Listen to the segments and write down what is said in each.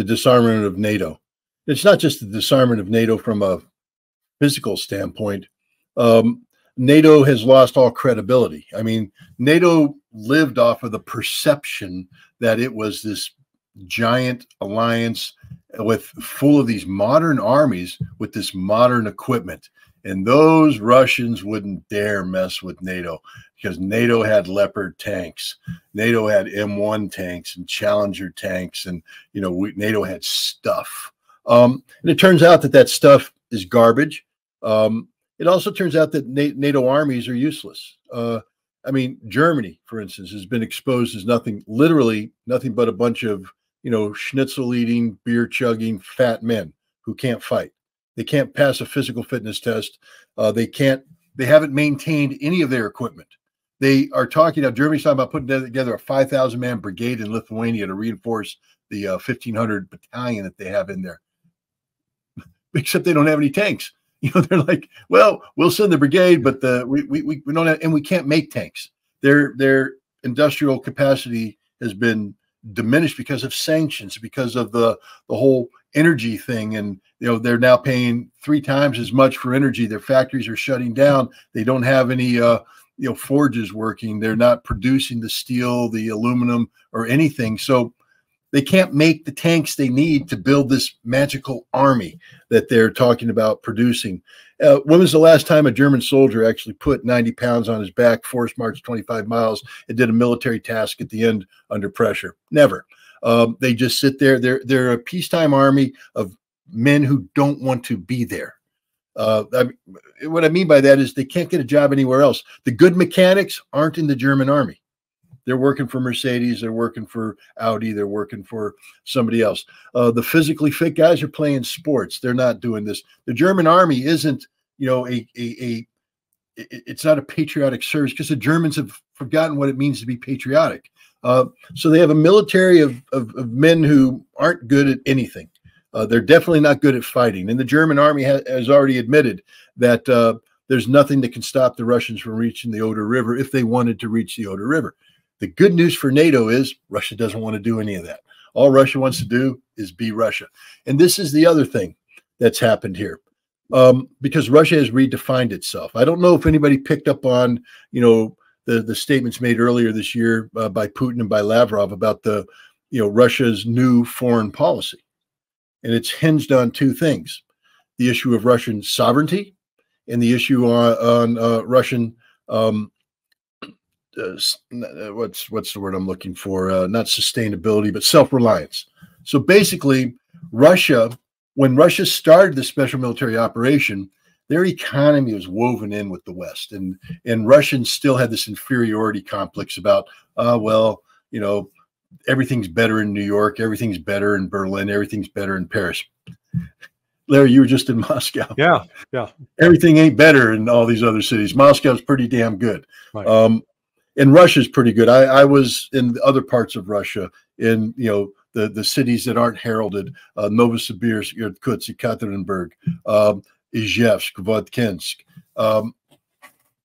the disarmament of NATO. It's not just the disarmament of NATO from a physical standpoint. Um, NATO has lost all credibility. I mean, NATO lived off of the perception that it was this giant alliance with full of these modern armies with this modern equipment. And those Russians wouldn't dare mess with NATO because NATO had Leopard tanks, NATO had M1 tanks and Challenger tanks, and you know we, NATO had stuff. Um, and it turns out that that stuff is garbage. Um, it also turns out that NATO armies are useless. Uh, I mean, Germany, for instance, has been exposed as nothing, literally nothing but a bunch of you know schnitzel eating, beer chugging, fat men who can't fight. They can't pass a physical fitness test. Uh, they can't. They haven't maintained any of their equipment. They are talking now. Germany's talking about putting together a 5,000 man brigade in Lithuania to reinforce the uh, 1,500 battalion that they have in there. Except they don't have any tanks. You know, they're like, well, we'll send the brigade, but the we we, we don't have, and we can't make tanks. Their their industrial capacity has been diminished because of sanctions, because of the the whole energy thing, and you know they're now paying three times as much for energy. Their factories are shutting down. They don't have any uh, you know forges working. They're not producing the steel the aluminum or anything. So they can't make the tanks they need to build this magical army that they're talking about producing. Uh, when was the last time a german soldier actually put 90 pounds on his back force march 25 miles and did a military task at the end under pressure? Never um, they just sit there they're they're a peacetime army of men who don't want to be there uh, I, what I mean by that is they can't get a job anywhere else. The good mechanics aren't in the German army. They're working for Mercedes, they're working for Audi, they're working for somebody else. Uh, the physically fit guys are playing sports. They're not doing this. The German army isn't, you know, a a, a it's not a patriotic service because the Germans have forgotten what it means to be patriotic. Uh, so they have a military of, of, of men who aren't good at anything. Uh, they're definitely not good at fighting. And the German army ha- has already admitted that uh, there's nothing that can stop the Russians from reaching the Oder River if they wanted to reach the Oder River. The good news for NATO is Russia doesn't want to do any of that. All Russia wants to do is be Russia. And this is the other thing that's happened here. Um, because Russia has redefined itself. I don't know if anybody picked up on, you know, the the statements made earlier this year uh, by Putin and by Lavrov about the, you know, Russia's new foreign policy and it's hinged on two things the issue of Russian sovereignty and the issue on, on uh, Russian um, uh, uh, what's what's the word I'm looking for? Uh, not sustainability, but self-reliance. So basically, Russia, when Russia started the special military operation, their economy was woven in with the West, and and Russians still had this inferiority complex about, uh, well, you know, everything's better in New York, everything's better in Berlin, everything's better in Paris. Larry, you were just in Moscow. Yeah, yeah. Everything ain't better in all these other cities. Moscow's pretty damn good. Right. Um, and Russia's pretty good. I, I was in other parts of Russia, in you know the the cities that aren't heralded: uh, Novosibirsk, Irkutsk, Ekaterinburg, um, Izhevsk, Votkinsk. Um,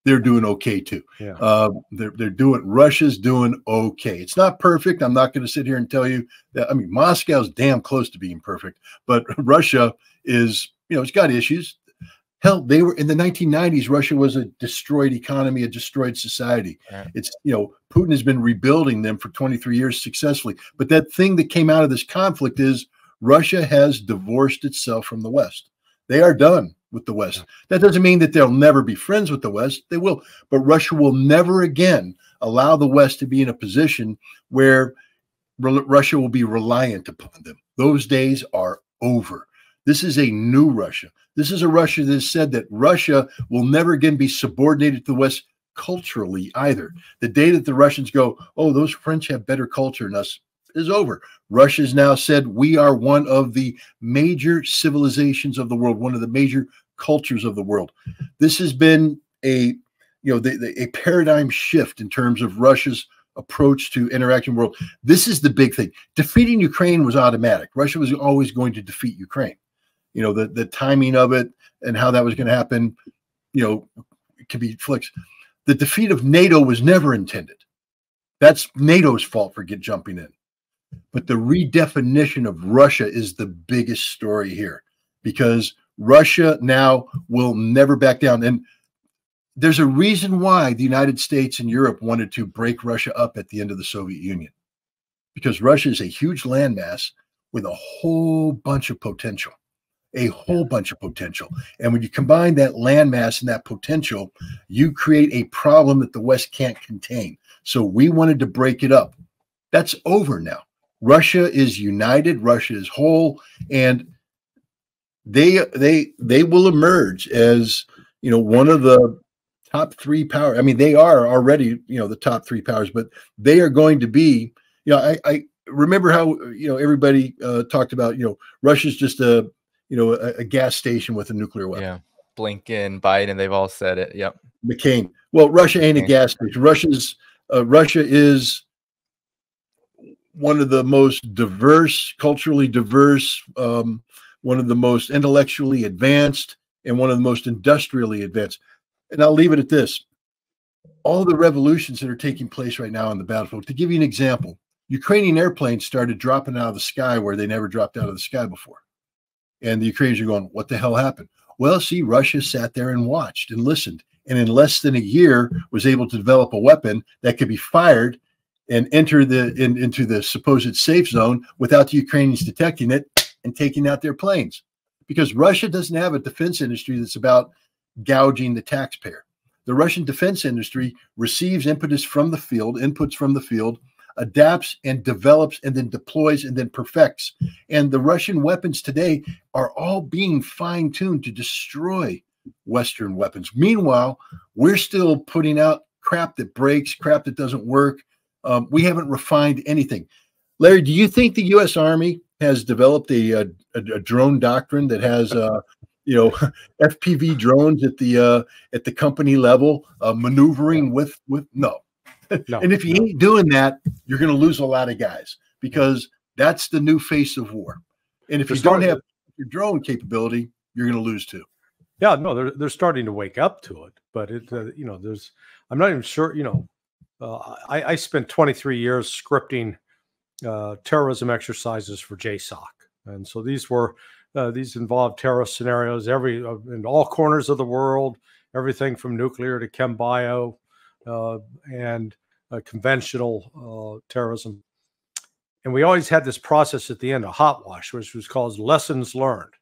they're doing okay too. Yeah. Uh, they're, they're doing, Russia's doing okay. It's not perfect. I'm not going to sit here and tell you that. I mean, Moscow's damn close to being perfect, but Russia is, you know, it's got issues. Hell, they were in the 1990s. Russia was a destroyed economy, a destroyed society. Right. It's, you know, Putin has been rebuilding them for 23 years successfully. But that thing that came out of this conflict is Russia has divorced itself from the West. They are done with the West. That doesn't mean that they'll never be friends with the West. They will, but Russia will never again allow the West to be in a position where Russia will be reliant upon them. Those days are over. This is a new Russia. This is a Russia that has said that Russia will never again be subordinated to the West culturally either. The day that the Russians go, oh, those French have better culture than us, is over. Russia's now said we are one of the major civilizations of the world, one of the major cultures of the world. This has been a you know the, the, a paradigm shift in terms of Russia's approach to interacting world. This is the big thing. Defeating Ukraine was automatic. Russia was always going to defeat Ukraine. You know the the timing of it and how that was going to happen. You know, it could be flexed. The defeat of NATO was never intended. That's NATO's fault for get jumping in. But the redefinition of Russia is the biggest story here because Russia now will never back down. And there's a reason why the United States and Europe wanted to break Russia up at the end of the Soviet Union because Russia is a huge landmass with a whole bunch of potential, a whole bunch of potential. And when you combine that landmass and that potential, you create a problem that the West can't contain. So we wanted to break it up. That's over now. Russia is united, Russia is whole, and they they they will emerge as you know one of the top three power. I mean, they are already you know the top three powers, but they are going to be. You know, I, I remember how you know everybody uh, talked about you know Russia's just a you know a, a gas station with a nuclear weapon. Yeah, Blinken, Biden, they've all said it. Yep. McCain. Well, Russia ain't a gas station. Russia's uh, Russia is one of the most diverse, culturally diverse, um, one of the most intellectually advanced, and one of the most industrially advanced. And I'll leave it at this all the revolutions that are taking place right now on the battlefield. To give you an example, Ukrainian airplanes started dropping out of the sky where they never dropped out of the sky before. And the Ukrainians are going, What the hell happened? Well, see, Russia sat there and watched and listened. And in less than a year, was able to develop a weapon that could be fired and enter the in, into the supposed safe zone without the Ukrainians detecting it and taking out their planes. Because Russia doesn't have a defense industry that's about gouging the taxpayer. The Russian defense industry receives impetus from the field, inputs from the field, adapts and develops and then deploys and then perfects. And the Russian weapons today are all being fine tuned to destroy Western weapons. Meanwhile, we're still putting out crap that breaks, crap that doesn't work. Um, we haven't refined anything. Larry, do you think the U.S. Army has developed a, a, a drone doctrine that has, uh, you know, FPV drones at the uh, at the company level, uh, maneuvering with with no. no. and if you ain't doing that, you're going to lose a lot of guys because that's the new face of war. And if you don't have your drone capability, you're going to lose too. Yeah, no, they're they're starting to wake up to it, but it uh, you know there's I'm not even sure you know uh, I, I spent 23 years scripting uh, terrorism exercises for JSOC, and so these were uh, these involved terrorist scenarios every uh, in all corners of the world, everything from nuclear to chem bio, uh, and conventional terrorism. And we always had this process at the end, a hot wash, which was called lessons learned.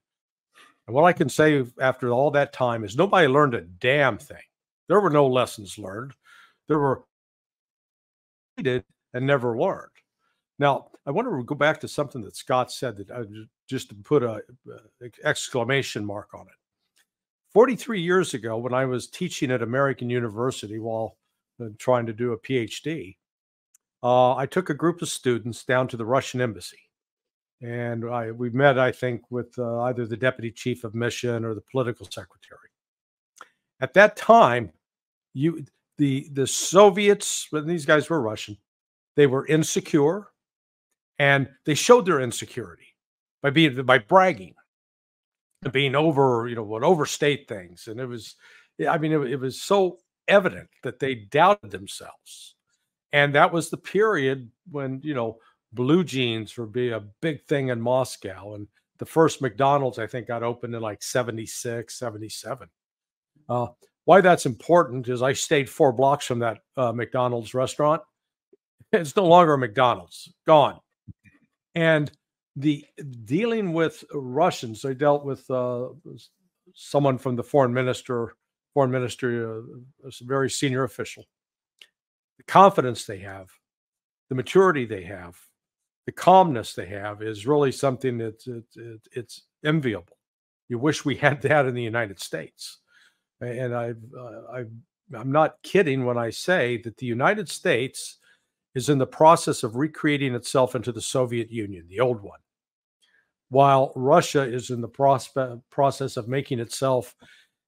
And what I can say after all that time is nobody learned a damn thing. There were no lessons learned. There were and never learned. Now, I want to go back to something that Scott said that I, uh, just to put a, a exclamation mark on it. 43 years ago, when I was teaching at American University while uh, trying to do a PhD, uh, I took a group of students down to the Russian embassy and I, we met, I think, with uh, either the deputy chief of mission or the political secretary. At that time, you the the Soviets, when these guys were Russian, they were insecure, and they showed their insecurity by being by bragging, and being over, you know, would overstate things, and it was, I mean, it, it was so evident that they doubted themselves, and that was the period when you know blue jeans would be a big thing in Moscow. And the first McDonald's, I think, got opened in like 76, 77. Uh, why that's important is I stayed four blocks from that uh, McDonald's restaurant. It's no longer a McDonald's, gone. And the dealing with Russians, they dealt with uh, someone from the foreign minister, foreign ministry, uh, a very senior official. The confidence they have, the maturity they have, the calmness they have is really something that's it's, it's enviable. You wish we had that in the United States, and I uh, I I'm not kidding when I say that the United States is in the process of recreating itself into the Soviet Union, the old one, while Russia is in the prospe- process of making itself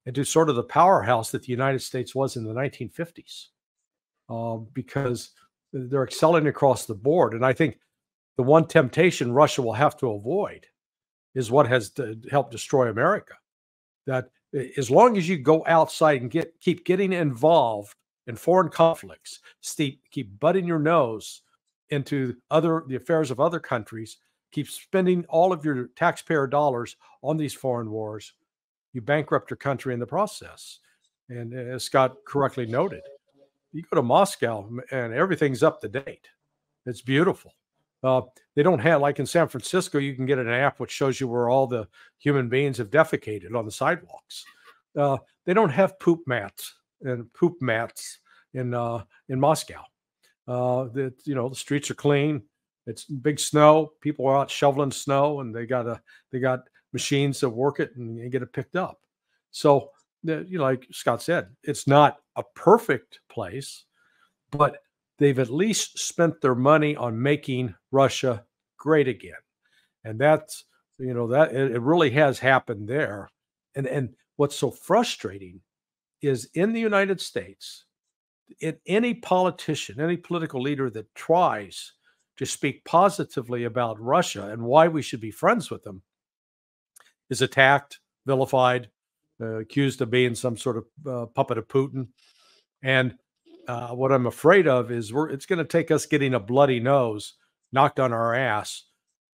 into sort of the powerhouse that the United States was in the 1950s, um, because they're excelling across the board. And I think the one temptation Russia will have to avoid is what has helped destroy America. That as long as you go outside and get keep getting involved in foreign conflicts, keep keep butting your nose into other the affairs of other countries, keep spending all of your taxpayer dollars on these foreign wars, you bankrupt your country in the process. And uh, as Scott correctly noted, you go to Moscow and everything's up to date. It's beautiful. Uh, they don't have like in San Francisco, you can get an app which shows you where all the human beings have defecated on the sidewalks. Uh, they don't have poop mats and poop mats in uh, in Moscow. Uh, that you know the streets are clean. It's big snow. People are out shoveling snow, and they got a they got machines that work it and, and get it picked up. So you know, like Scott said, it's not a perfect place, but they've at least spent their money on making Russia great again. And that's, you know, that it, really has happened there. And and what's so frustrating is in the United States, in any politician, any political leader that tries to speak positively about Russia and why we should be friends with them is attacked, vilified, uh, accused of being some sort of uh, puppet of Putin. And uh, what I'm afraid of is we're it's going to take us getting a bloody nose knocked on our ass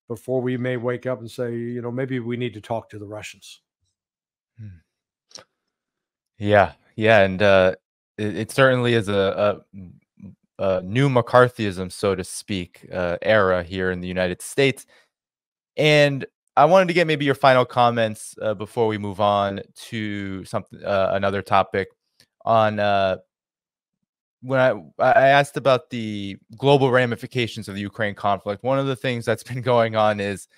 before we may wake up and say, you know, maybe we need to talk to the Russians. Hmm. Yeah, yeah, and uh, it, it certainly is a, a, a, new McCarthyism, so to speak, uh, era here in the United States. And I wanted to get maybe your final comments uh, before we move on to something uh, another topic on uh, when I I asked about the global ramifications of the Ukraine conflict, one of the things that's been going on is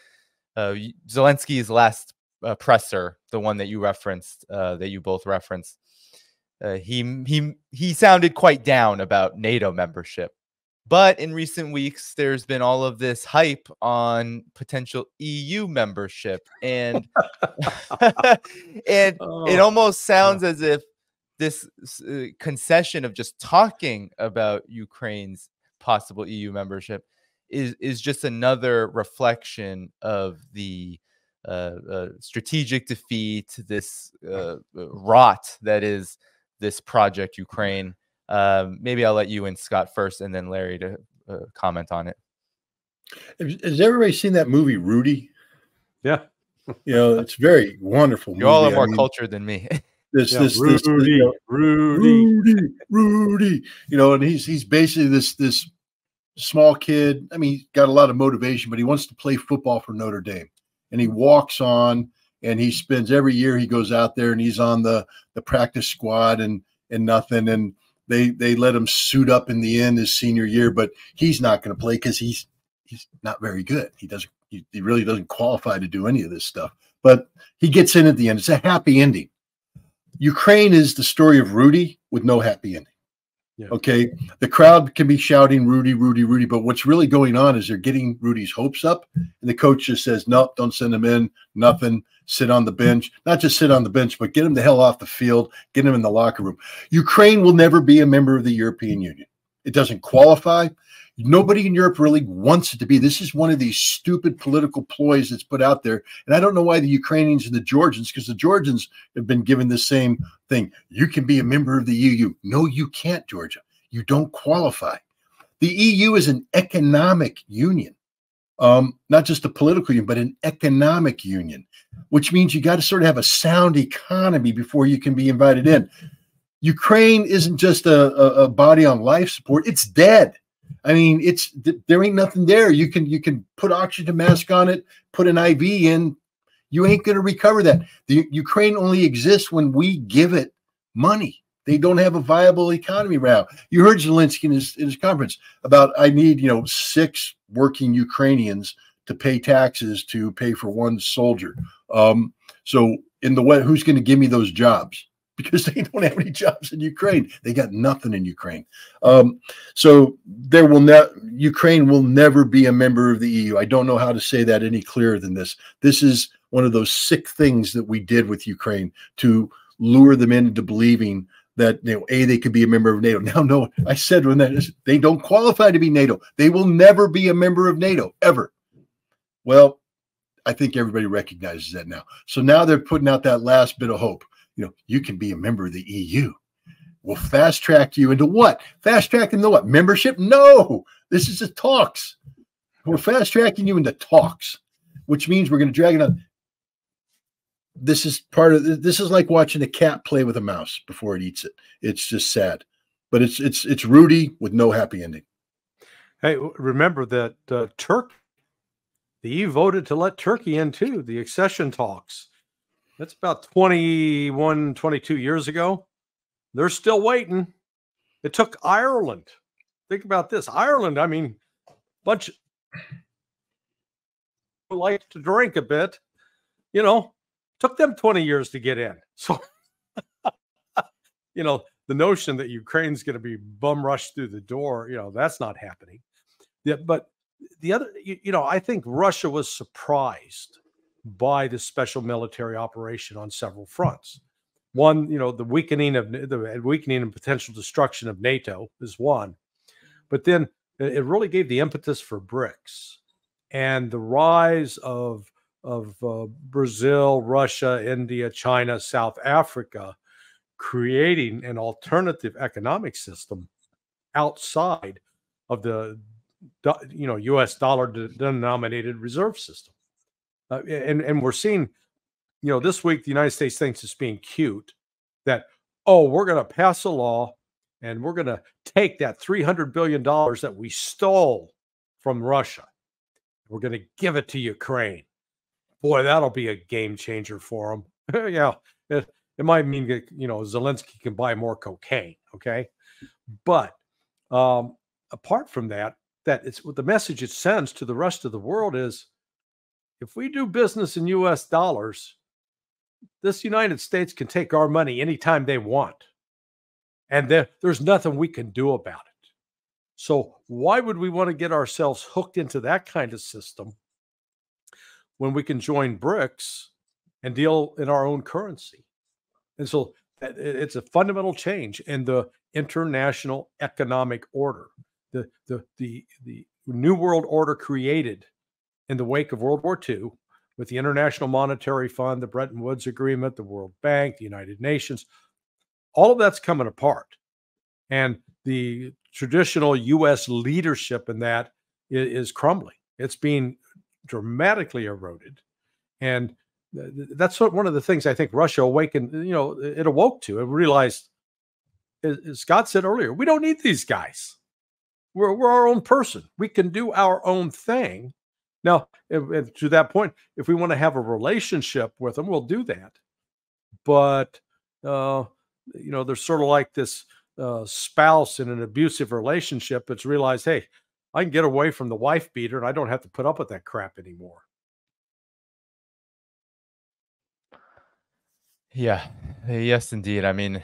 uh, Zelensky's last uh, presser, the one that you referenced, uh, that you both referenced. Uh, he he he sounded quite down about NATO membership, but in recent weeks, there's been all of this hype on potential EU membership, and and oh. it almost sounds as if this uh, concession of just talking about Ukraine's possible EU membership is is just another reflection of the uh, uh, strategic defeat, this uh, uh, rot that is this project Ukraine. Um, maybe I'll let you and Scott first, and then Larry to uh, comment on it. Has everybody seen that movie Rudy? Yeah, you know it's very wonderful. You all are more I mean, cultured than me. this yeah, this Rudy, this you know, Rudy, Rudy, Rudy. You know, and he's he's basically this this small kid. I mean, he's got a lot of motivation, but he wants to play football for Notre Dame, and he walks on. And he spends every year he goes out there and he's on the the practice squad and and nothing and they they let him suit up in the end his senior year, but he's not going to play because he's he's not very good. He doesn't he, he really doesn't qualify to do any of this stuff. But he gets in at the end. It's a happy ending. Ukraine is the story of Rudy with no happy ending. Yeah. Okay. The crowd can be shouting Rudy, Rudy, Rudy, but what's really going on is they're getting Rudy's hopes up. And the coach just says, Nope, don't send him in, nothing. Sit on the bench. Not just sit on the bench, but get him the hell off the field, get him in the locker room. Ukraine will never be a member of the European Union. It doesn't qualify. Nobody in Europe really wants it to be. This is one of these stupid political ploys that's put out there. And I don't know why the Ukrainians and the Georgians, because the Georgians have been given the same thing. You can be a member of the EU. No, you can't, Georgia. You don't qualify. The EU is an economic union, um, not just a political union, but an economic union, which means you got to sort of have a sound economy before you can be invited in. Ukraine isn't just a, a, a body on life support, it's dead I mean, it's there ain't nothing there. You can you can put oxygen mask on it, put an IV in. You ain't going to recover that. The Ukraine only exists when we give it money. They don't have a viable economy now. You heard Zelensky in his, in his conference about I need you know six working Ukrainians to pay taxes to pay for one soldier. Um, so in the way, who's going to give me those jobs? Because they don't have any jobs in Ukraine. They got nothing in Ukraine. Um, so there will not Ukraine will never be a member of the EU. I don't know how to say that any clearer than this. This is one of those sick things that we did with Ukraine to lure them into believing that you know a they could be a member of NATO. Now, no, I said when that is, they don't qualify to be NATO. They will never be a member of NATO ever. Well, I think everybody recognizes that now. So now they're putting out that last bit of hope you know, you can be a member of the EU. We'll fast track you into what? Fast track into what? Membership? No, This is the talks. We're fast tracking you into talks, which means we're going to drag it on. This is part of this is like watching a cat play with a mouse before it eats it. It's just sad, but it's it's it's Rudy with no happy ending. Hey, remember that uh, Turkey, the EU voted to let Turkey in too, the accession talks. That's about 21, 22 years ago. They're still waiting. It took Ireland. Think about this. Ireland, I mean, bunch like to drink a bit, you know, took them 20 years to get in. So, you know, the notion that Ukraine's going to be bum rushed through the door, you know, that's not happening. Yeah, but the other, you, you know, I think Russia was surprised by the special military operation on several fronts. One, you know, the weakening of the weakening and potential destruction of NATO is one, but then it really gave the impetus for BRICS and the rise of of uh, Brazil, Russia, India, China, South Africa, creating an alternative economic system outside of the you know U.S. dollar denominated reserve system, uh, and and we're seeing, you know, this week the United States thinks it's being cute that oh we're going to pass a law and we're going to take that three hundred billion dollars that we stole from Russia, we're going to give it to Ukraine. Boy, that'll be a game changer for them. yeah, it, it might mean that you know Zelensky can buy more cocaine. Okay, but um, apart from that, that it's what the message it sends to the rest of the world is if we do business in US dollars, this United States can take our money anytime they want. And there, there's nothing we can do about it. So, why would we want to get ourselves hooked into that kind of system when we can join BRICS and deal in our own currency? And so, uh, it's a fundamental change in the international economic order the the the the new world order created in the wake of World War II with the International Monetary Fund, the Bretton Woods Agreement, the World Bank, the United Nations, all of that's coming apart. And the traditional US leadership in that is, crumbling. It's being dramatically eroded. And that's one of the things I think Russia awakened, you know, it awoke to and realized, as Scott said earlier, we don't need these guys. We're, we're our own person. We can do our own thing. Now, if, if, to that point, if we want to have a relationship with them, we'll do that. But, uh, you know, there's sort of like this uh, spouse in an abusive relationship that's realized, hey, I can get away from the wife beater and I don't have to put up with that crap anymore. Yeah. Yes, indeed. I mean,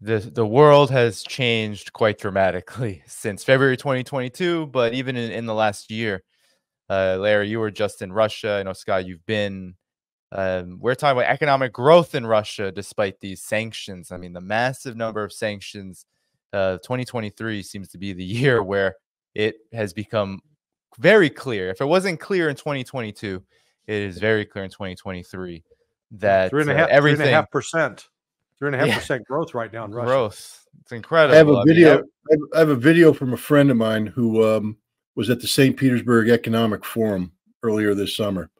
the the world has changed quite dramatically since February 2022, but even in, in the last year, uh, Larry, you were just in Russia. I know Scott, you've been. Um, we're talking about economic growth in Russia despite these sanctions. I mean, the massive number of sanctions. Uh, 2023 seems to be the year where it has become very clear. If it wasn't clear in 2022, it is very clear in 2023 that three uh, uh, everything, three and a half percent Three and a half yeah. percent growth right now in Russia. Growth. It's incredible. I have a video. I, mean, I have a video from a friend of mine who um, was at the St. Petersburg Economic Forum earlier this summer,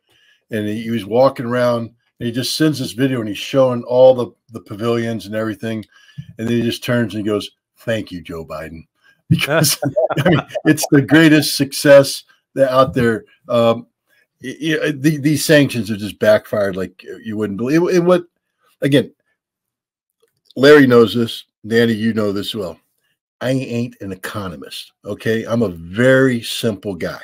and he, he, was walking around. And he just sends this video, and he's showing all the the pavilions and everything, and then he just turns and he goes, "Thank you, Joe Biden," because I mean, it's the greatest success out there. Um, it, the, these sanctions are just backfired like you wouldn't believe. It, what again? Larry knows this. Danny, you know this well. I ain't an economist. Okay. I'm a very simple guy.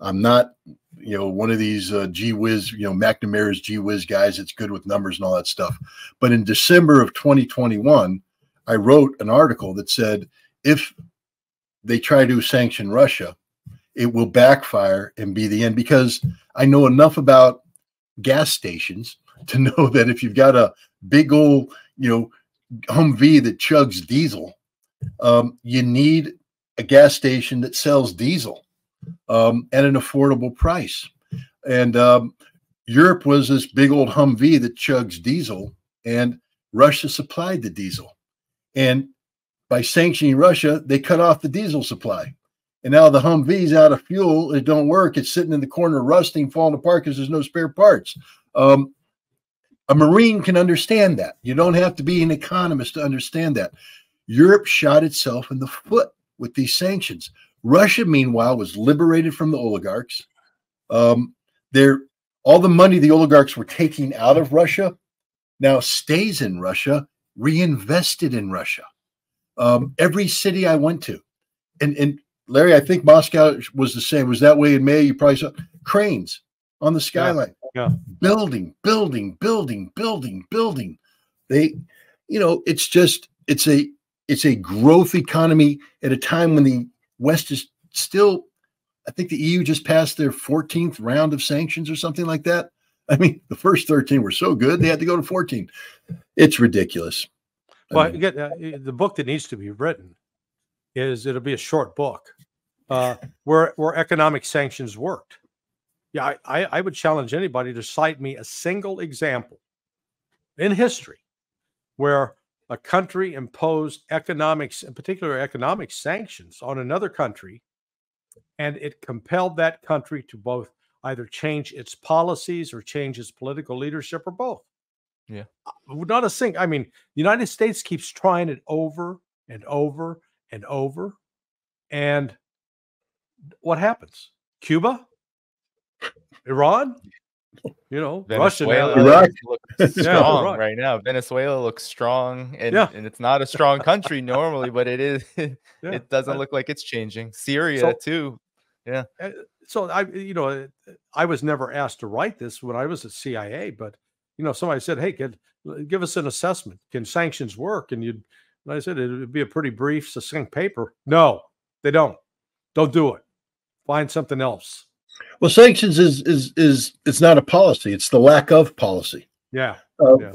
I'm not, you know, one of these uh, G Whiz, you know, McNamara's G Whiz guys that's good with numbers and all that stuff. But in December of 2021, I wrote an article that said if they try to sanction Russia, it will backfire and be the end because I know enough about gas stations to know that if you've got a big old, you know, Humvee that chugs diesel, um, you need a gas station that sells diesel um, at an affordable price. And um, Europe was this big old Humvee that chugs diesel, and Russia supplied the diesel. And by sanctioning Russia, they cut off the diesel supply. And now the Humvee's out of fuel. It don't work. It's sitting in the corner, rusting, falling apart because there's no spare parts. Um, a Marine can understand that. You don't have to be an economist to understand that. Europe shot itself in the foot with these sanctions. Russia, meanwhile, was liberated from the oligarchs. Um, there, all the money the oligarchs were taking out of Russia now stays in Russia, reinvested in Russia. Um, every city I went to, and and Larry, I think Moscow was the same. Was that way in May? You probably saw cranes on the skyline. Yeah. Building, building, building, building, building. They, you know, it's just it's a it's a growth economy at a time when the West is still. I think the EU just passed their 14th round of sanctions or something like that. I mean, the first 13 were so good they had to go to 14. It's ridiculous. Well, I mean, again, uh, the book that needs to be written is it'll be a short book uh, where where economic sanctions worked. Yeah, I, I would challenge anybody to cite me a single example in history where a country imposed economics, in particular economic sanctions on another country, and it compelled that country to both either change its policies or change its political leadership or both. Yeah. Uh, not a single, I mean, the United States keeps trying it over and over and over. And what happens? Cuba? Iran? You know, Venezuela Russia. looks strong right. right now. Venezuela looks strong, and, Yeah. and it's not a strong country normally, but it is. Yeah. It doesn't look like it's changing. Syria So- too. Yeah. so I, you know, uh, I was never asked to write this when I was at CIA, but you know, somebody said, "Hey, kid, give us an assessment. Can sanctions work?" And you, and I said it would be a pretty brief, succinct paper. No, they don't. Don't do it. Find something else. Well, sanctions is is is it's not a policy; it's the lack of policy. Yeah, Uh, Yeah.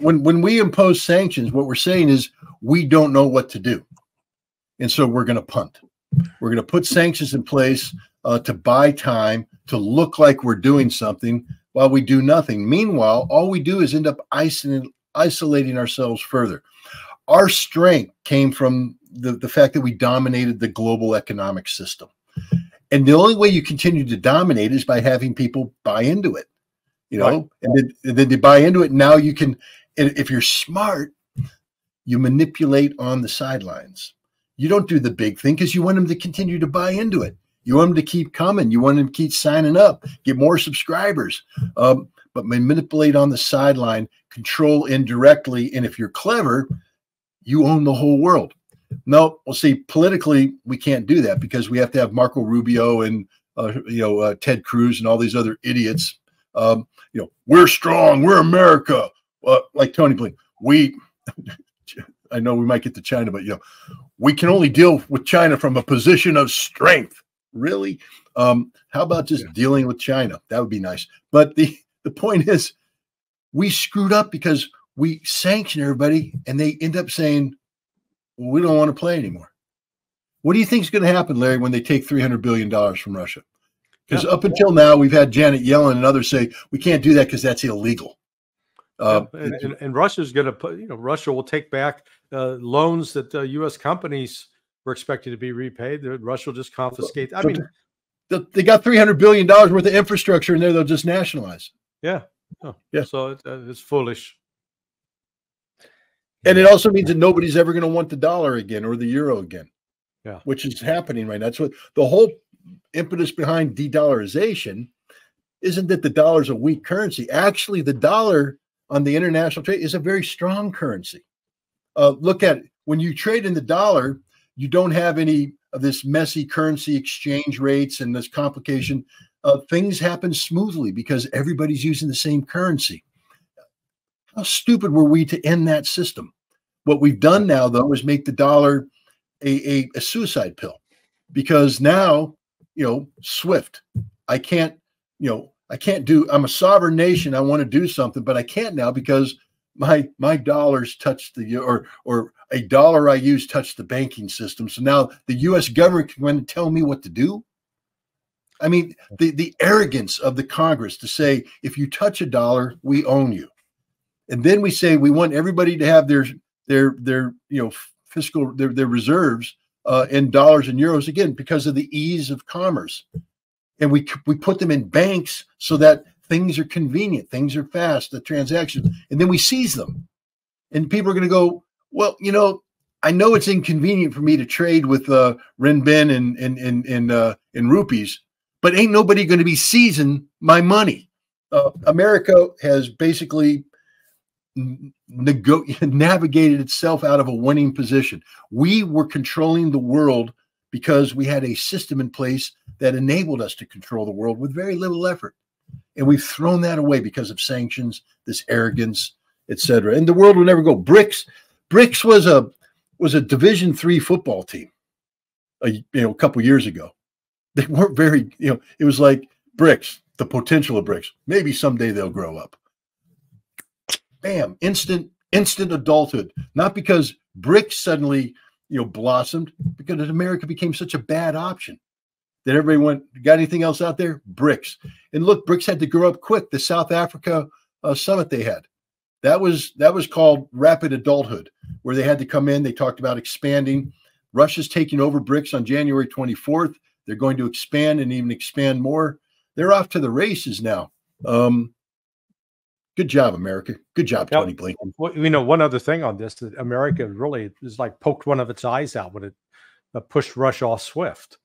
When when we impose sanctions, what we're saying is we don't know what to do, and so we're going to punt. We're going to put sanctions in place uh, to buy time to look like we're doing something while we do nothing. Meanwhile, all we do is end up isolating isolating ourselves further. Our strength came from the, the fact that we dominated the global economic system. And the only way you continue to dominate is by having people buy into it. You know, Right. and, then, and then they buy into it. Now you can, if you're smart, you manipulate on the sidelines. You don't do the big thing because you want them to continue to buy into it. You want them to keep coming. You want them to keep signing up, get more subscribers. Um, but manipulate on the sideline, control indirectly. And if you're clever, you own the whole world. No, well, see, politically, we can't do that because we have to have Marco Rubio and uh, you know uh, Ted Cruz and all these other idiots. Um, you know, we're strong, we're America. Uh, like Tony Blinken, we. I know we might get to China, but you know, we can only deal with China from a position of strength. Really? Um, how about just Yeah. dealing with China? That would be nice. But the the point is, we screwed up because we sanction everybody, and they end up saying, "We don't want to play anymore." What do you think is going to happen, Larry, when they take three hundred billion dollars from Russia? Because Yeah. up until now, we've had Janet Yellen and others say we can't do that because that's illegal. Uh, and, and, and Russia's going to put, you know, Russia will take back uh, loans that uh, U.S. companies were expected to be repaid. Russia will just confiscate. I So mean, they got three hundred billion dollars worth of infrastructure in there; they'll just nationalize. yeah, oh, Yeah. So it, uh, it's foolish. And it also means that nobody's ever going to want the dollar again or the euro again. Yeah. Which is happening right now. That's what the whole impetus behind de-dollarization isn't that the dollar is a weak currency. Actually, the dollar on the international trade is a very strong currency. Uh, look at it. When you trade in the dollar, you don't have any of this messy currency exchange rates and this complication. Uh, things happen smoothly because everybody's using the same currency. How stupid were we to end that system? What we've done now, though, is make the dollar a, a, a suicide pill because now, you know, SWIFT, I can't, you know, I can't do, I'm a sovereign nation. I want to do something, but I can't now because my my dollars touch the or or a dollar I use touched the banking system. So now the US government can come and tell me what to do. I mean, the, the arrogance of the Congress to say, if you touch a dollar, we own you. And then we say we want everybody to have their their their you know fiscal their, their reserves uh, in dollars and euros again because of the ease of commerce, and we we put them in banks so that things are convenient, things are fast, the transaction, and then we seize them, and people are going to go, well, you know, I know it's inconvenient for me to trade with uh, renmin and and and and uh, in rupees, but ain't nobody going to be seizing my money. Uh, America has basically nego- navigated itself out of a winning position. We were controlling the world because we had a system in place that enabled us to control the world with very little effort. And we've thrown that away because of sanctions, this arrogance, etc. And the world will never go. BRICS, BRICS was a was a Division three football team, a, you know, a couple years ago. They weren't very, you know, it was like BRICS, the potential of BRICS. Maybe someday they'll grow up bam, instant, instant adulthood. Not because BRICS suddenly, you know, blossomed, because America became such a bad option that everybody went, got anything else out there? BRICS. And look, BRICS had to grow up quick. The South Africa uh, summit they had, that was that was called rapid adulthood, where they had to come in. They talked about expanding. Russia's taking over BRICS on January 24th. They're going to expand and even expand more. They're off to the races now. Um, Good job, America. Good job, Tony Blinken. Well, you know, one other thing on this that America really is like poked one of its eyes out when it uh, pushed Russia off SWIFT.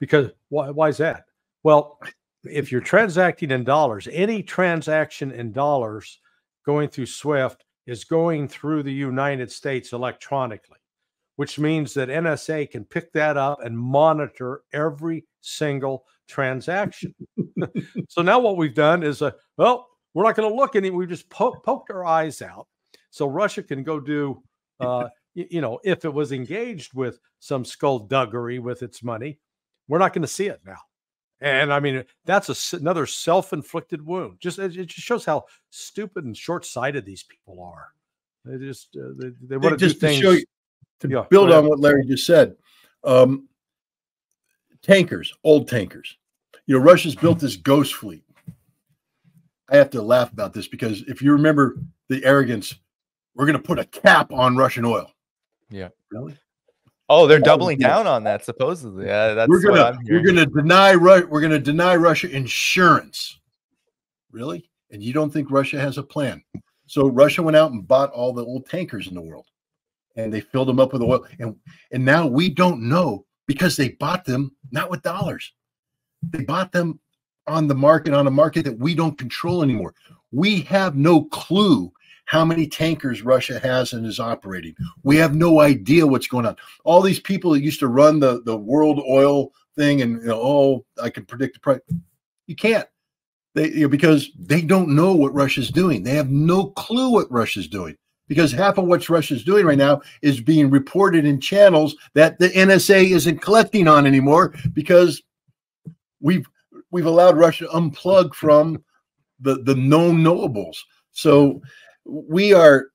Because why, why is that? Well, if you're transacting in dollars, any transaction in dollars going through SWIFT is going through the United States electronically, which means that NSA can pick that up and monitor every single transaction. so now what we've done is a well, we're not going to look any. We just po- poked our eyes out, so Russia can go do. Uh, you, you know, if it was engaged with some skullduggery with its money, we're not going to see it now. And I mean, that's a, another self-inflicted wound. Just it just shows how stupid and short-sighted these people are. They just uh, they, they want to do things. To, you, to yeah, build on what Larry just said, um, tankers, old tankers. You know, Russia's built this ghost fleet I have to laugh about this because if you remember the arrogance, we're going to put a cap on Russian oil. Yeah. Really? Oh, they're doubling down on that supposedly. Yeah, that's we're gonna we're gonna deny we're gonna deny Russia insurance. Really? And you don't think Russia has a plan? So Russia went out and bought all the old tankers in the world, and they filled them up with oil. And and now we don't know because they bought them not with dollars. They bought them on the market on a market that we don't control anymore. We have no clue how many tankers Russia has and is operating. We have no idea what's going on. All these people that used to run the, the world oil thing and you know, oh, I can predict the price. You can't. They you know, because they don't know what Russia's doing. They have no clue what Russia's doing. Because half of what Russia's doing right now is being reported in channels that the NSA isn't collecting on anymore because we've we've allowed Russia to unplug from the the known knowables. So we are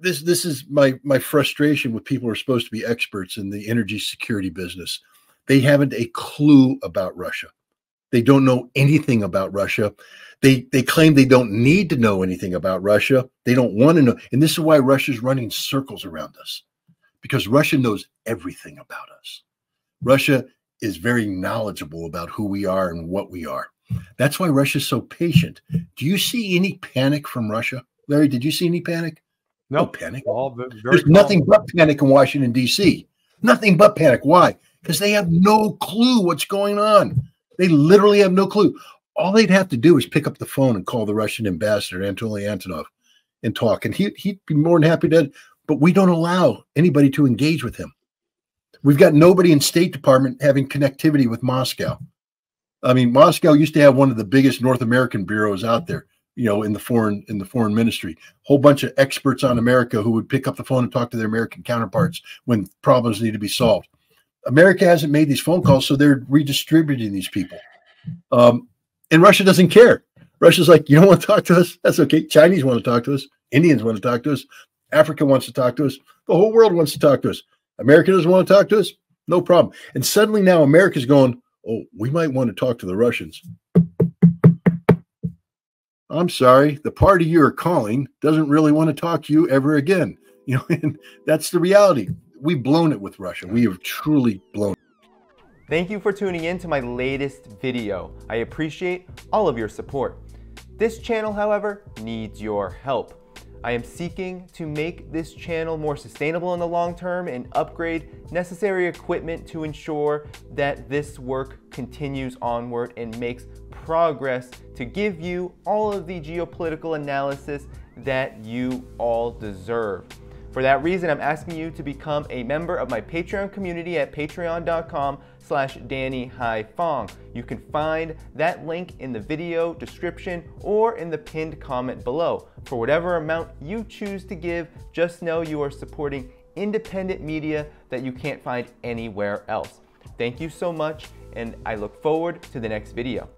this this is my my frustration with people who are supposed to be experts in the energy security business. They haven't a clue about Russia. They don't know anything about Russia. They they claim they don't need to know anything about Russia. They don't want to know. And this is why Russia's running circles around us. Because Russia knows everything about us. Russia is very knowledgeable about who we are and what we are. That's why Russia's so patient. Do you see any panic from Russia? Larry, did you see any panic? No, no panic. All There's calm. nothing but panic in Washington, D.C. Nothing but panic. Why? Because they have no clue what's going on. They literally have no clue. All they'd have to do is pick up the phone and call the Russian ambassador, Anatoly Antonov, and talk. And he, he'd be more than happy to. But we don't allow anybody to engage with him. We've got nobody in State Department having connectivity with Moscow. I mean, Moscow used to have one of the biggest North American bureaus out there, you know, in the foreign in the foreign ministry. a Whole bunch of experts on America who would pick up the phone and talk to their American counterparts when problems need to be solved. America hasn't made these phone calls, so they're redistributing these people. Um, and Russia doesn't care. Russia's like, you don't want to talk to us? That's okay. Chinese want to talk to us. Indians want to talk to us. Africa wants to talk to us. The whole world wants to talk to us. America doesn't want to talk to us? No problem. And suddenly now America's going, oh, we might want to talk to the Russians. I'm sorry, the party you're calling doesn't really want to talk to you ever again. You know, and that's the reality. we've blown it with Russia. We have truly blown. It. Thank you for tuning in to my latest video. I appreciate all of your support. This channel, however, needs your help. I am seeking to make this channel more sustainable in the long term and upgrade necessary equipment to ensure that this work continues onward and makes progress to give you all of the geopolitical analysis that you all deserve. For that reason, I'm asking you to become a member of my Patreon community at patreon.com slash Danny Haiphong. You can find that link in the video description or in the pinned comment below. For whatever amount you choose to give, just know you are supporting independent media that you can't find anywhere else. Thank you so much, and I look forward to the next video.